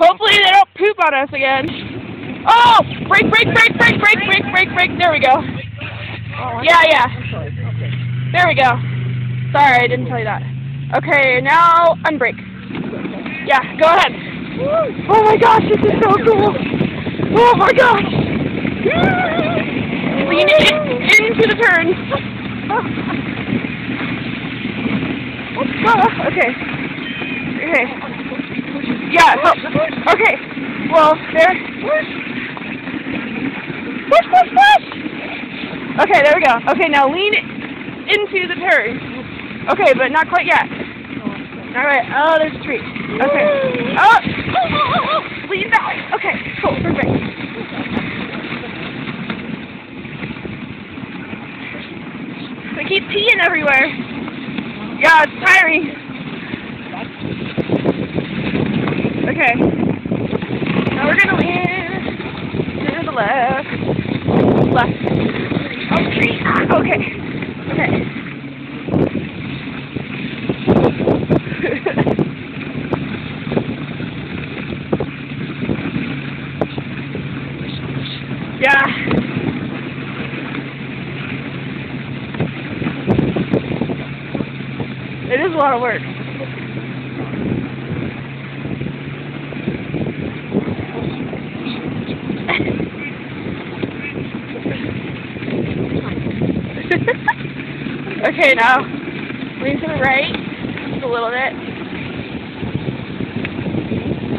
Hopefully they don't poop on us again. Oh! Brake, brake, brake, brake, brake, break, brake, brake. There we go. Yeah, yeah. There we go. Sorry, I didn't tell you that. Okay, now unbrake. Yeah, go ahead. Oh my gosh, this is so cool. Oh my gosh. Lean in, into the turn. Okay. Okay. Yeah, so, okay. Well, there. Push, push, push. Okay, there we go. Okay, now lean into the turn. Okay, but not quite yet. All right. Oh, there's a tree. Okay. Oh, oh, oh. lean back. Okay, cool, perfect. I keep peeing everywhere. Yeah, it's tiring. Okay. Now we're gonna lean to the left. Left. Oh, tree. Okay. Okay. yeah. It is a lot of work. okay, now lean to the right just a little bit.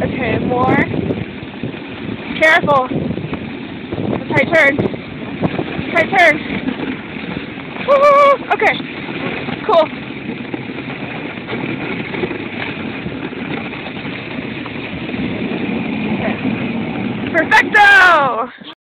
Okay, more. Careful. Tight turn. Tight turn. Woo! Okay. Cool. Perfecto!